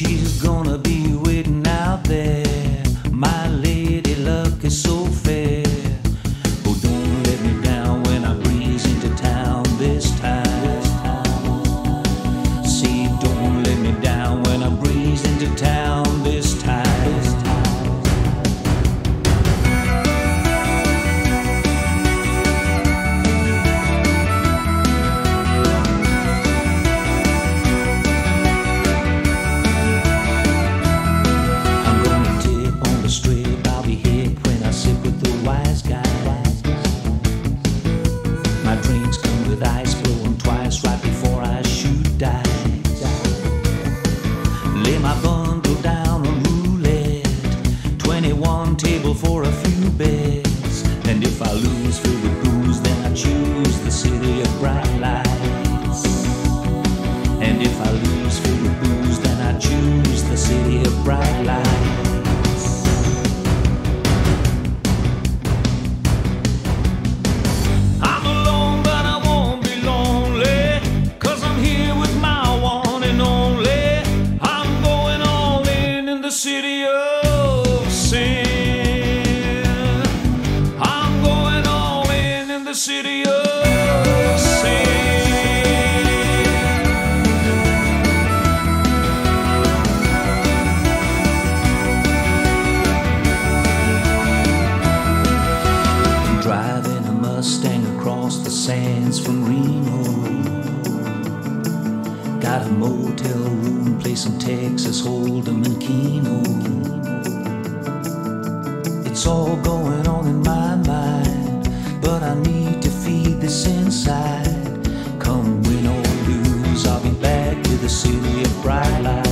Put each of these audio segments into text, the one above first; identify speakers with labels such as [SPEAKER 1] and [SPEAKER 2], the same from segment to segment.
[SPEAKER 1] she's gone. my bundle down on roulette. 21 table for a few bets. And if I lose, filled with booze, then I choose the city of bright lights. And if I the city of sin. Driving a Mustang across the sands from Reno. Got a motel room, play some Texas Hold'em and Keno. It's all going inside. Come win or lose, I'll be back to the city of bright lights.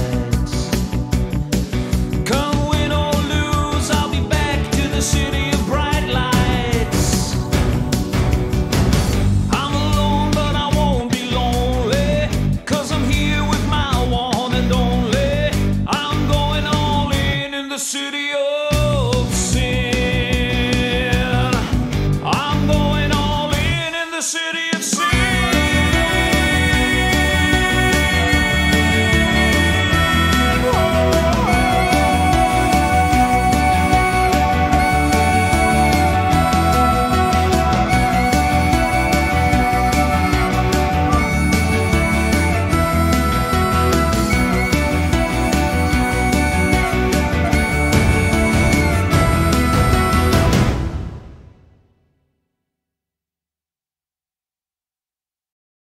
[SPEAKER 1] me.